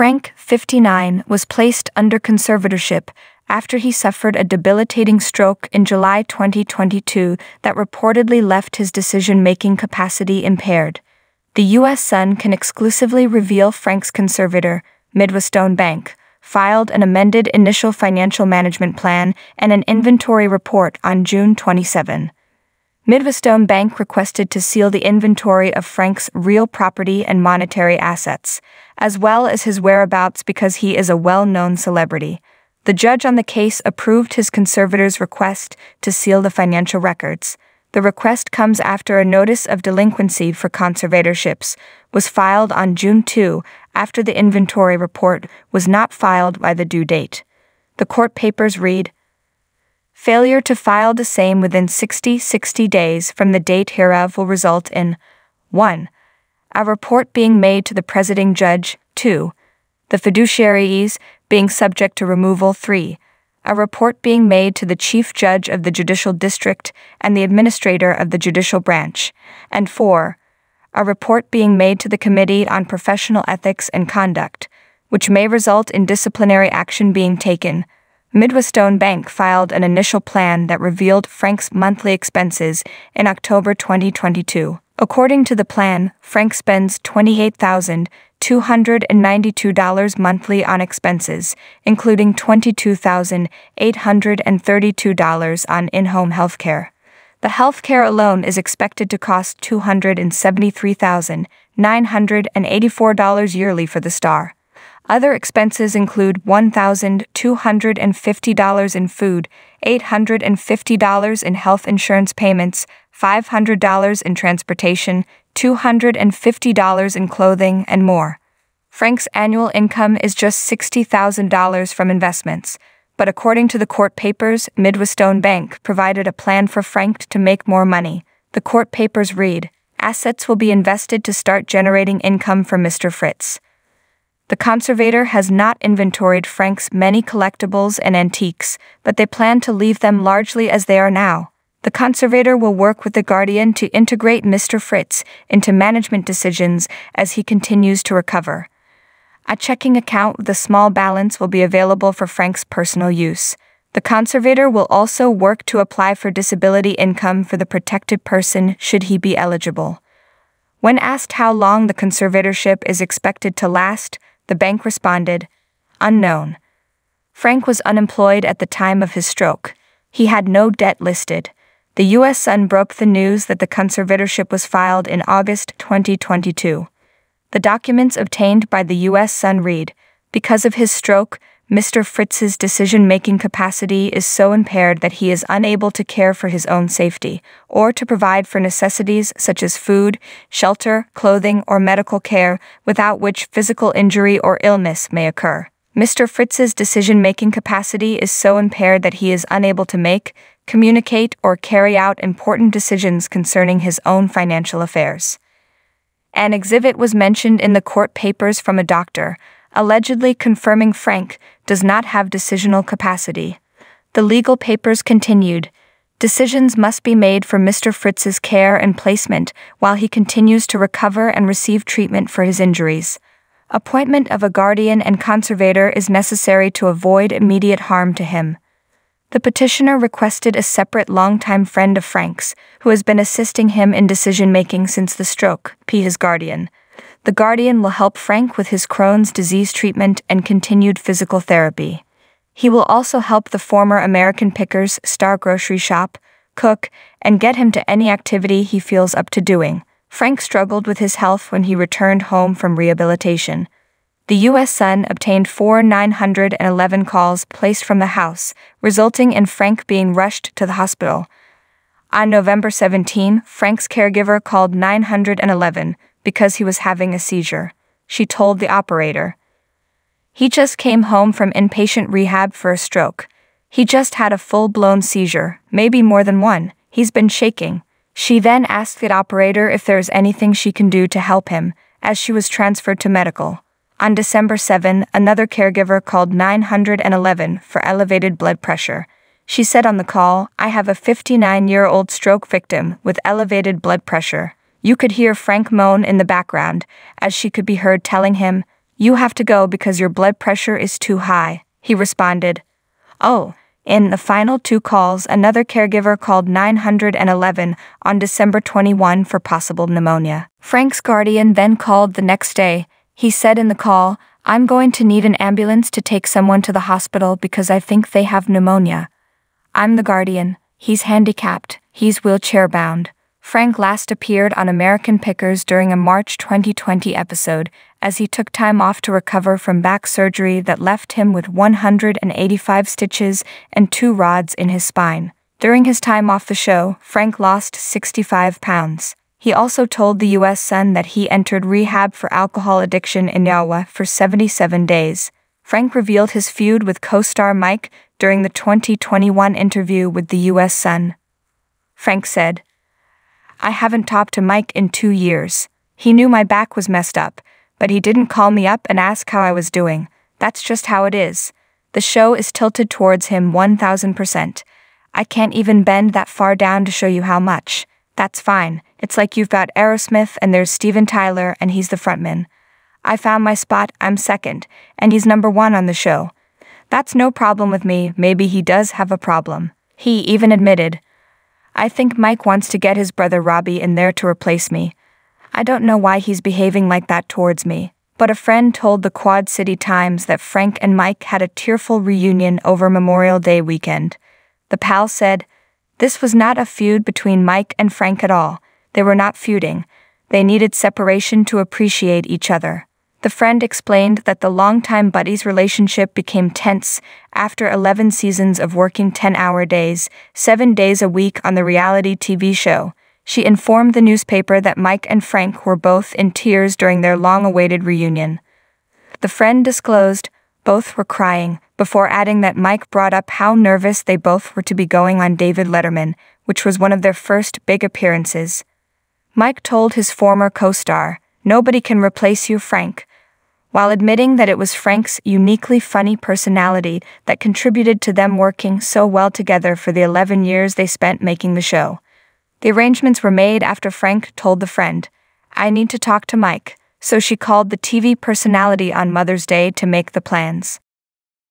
Frank, 59, was placed under conservatorship after he suffered a debilitating stroke in July 2022 that reportedly left his decision making capacity impaired. The U.S. Sun can exclusively reveal Frank's conservator, Midwestone Bank, filed an amended initial financial management plan and an inventory report on June 27. Midwestone Bank requested to seal the inventory of Frank's real property and monetary assets, as well as his whereabouts because he is a well known celebrity. The judge on the case approved his conservator's request to seal the financial records. The request comes after a notice of delinquency for conservatorships was filed on June 2 after the inventory report was not filed by the due date. The court papers read Failure to file the same within 60 60 days from the date hereof will result in 1. A report being made to the presiding judge, 2. The fiduciaries being subject to removal, 3 a report being made to the Chief Judge of the Judicial District and the Administrator of the Judicial Branch, and 4. A report being made to the Committee on Professional Ethics and Conduct, which may result in disciplinary action being taken. Midwestone Bank filed an initial plan that revealed Frank's monthly expenses in October 2022. According to the plan, Frank spends $28,292 monthly on expenses, including $22,832 on in home healthcare. The healthcare alone is expected to cost $273,984 yearly for the star. Other expenses include $1,250 in food, $850 in health insurance payments, $500 in transportation, $250 in clothing, and more. Frank's annual income is just $60,000 from investments, but according to the court papers, Midwestone Bank provided a plan for Frank to make more money. The court papers read Assets will be invested to start generating income for Mr. Fritz. The conservator has not inventoried Frank's many collectibles and antiques, but they plan to leave them largely as they are now. The conservator will work with the guardian to integrate Mr. Fritz into management decisions as he continues to recover. A checking account with a small balance will be available for Frank's personal use. The conservator will also work to apply for disability income for the protected person should he be eligible. When asked how long the conservatorship is expected to last, the bank responded, Unknown. Frank was unemployed at the time of his stroke. He had no debt listed the U.S. Sun broke the news that the conservatorship was filed in August 2022. The documents obtained by the U.S. Sun read Because of his stroke, Mr. Fritz's decision making capacity is so impaired that he is unable to care for his own safety, or to provide for necessities such as food, shelter, clothing, or medical care, without which physical injury or illness may occur. Mr. Fritz's decision making capacity is so impaired that he is unable to make, communicate, or carry out important decisions concerning his own financial affairs. An exhibit was mentioned in the court papers from a doctor, allegedly confirming Frank does not have decisional capacity. The legal papers continued. Decisions must be made for Mr. Fritz's care and placement while he continues to recover and receive treatment for his injuries. Appointment of a guardian and conservator is necessary to avoid immediate harm to him. The petitioner requested a separate longtime friend of Frank's, who has been assisting him in decision making since the stroke, be his guardian. The guardian will help Frank with his Crohn's disease treatment and continued physical therapy. He will also help the former American Pickers star grocery shop, cook, and get him to any activity he feels up to doing. Frank struggled with his health when he returned home from rehabilitation the U.S. Sun obtained four 911 calls placed from the house, resulting in Frank being rushed to the hospital. On November 17, Frank's caregiver called 911 because he was having a seizure. She told the operator. He just came home from inpatient rehab for a stroke. He just had a full blown seizure, maybe more than one. He's been shaking. She then asked the operator if there is anything she can do to help him, as she was transferred to medical. On December 7, another caregiver called 911 for elevated blood pressure. She said on the call, I have a 59 year old stroke victim with elevated blood pressure. You could hear Frank moan in the background, as she could be heard telling him, You have to go because your blood pressure is too high, he responded. Oh, in the final two calls, another caregiver called 911 on December 21 for possible pneumonia. Frank's guardian then called the next day. He said in the call, I'm going to need an ambulance to take someone to the hospital because I think they have pneumonia. I'm the guardian. He's handicapped. He's wheelchair bound. Frank last appeared on American Pickers during a March 2020 episode as he took time off to recover from back surgery that left him with 185 stitches and two rods in his spine. During his time off the show, Frank lost 65 pounds. He also told the U.S. Sun that he entered rehab for alcohol addiction in Iowa for 77 days. Frank revealed his feud with co star Mike during the 2021 interview with the U.S. Sun. Frank said, I haven't talked to Mike in two years. He knew my back was messed up, but he didn't call me up and ask how I was doing. That's just how it is. The show is tilted towards him 1000%. I can't even bend that far down to show you how much. That's fine. It's like you've got Aerosmith and there's Steven Tyler and he's the frontman. I found my spot, I'm second, and he's number one on the show. That's no problem with me, maybe he does have a problem. He even admitted, I think Mike wants to get his brother Robbie in there to replace me. I don't know why he's behaving like that towards me, but a friend told the Quad City Times that Frank and Mike had a tearful reunion over Memorial Day weekend. The pal said, This was not a feud between Mike and Frank at all. They were not feuding. They needed separation to appreciate each other. The friend explained that the longtime buddies' relationship became tense after 11 seasons of working 10 hour days, seven days a week on the reality TV show. She informed the newspaper that Mike and Frank were both in tears during their long awaited reunion. The friend disclosed both were crying, before adding that Mike brought up how nervous they both were to be going on David Letterman, which was one of their first big appearances. Mike told his former co star, Nobody can replace you, Frank while admitting that it was Frank's uniquely funny personality that contributed to them working so well together for the 11 years they spent making the show. The arrangements were made after Frank told the friend, I need to talk to Mike, so she called the TV personality on Mother's Day to make the plans.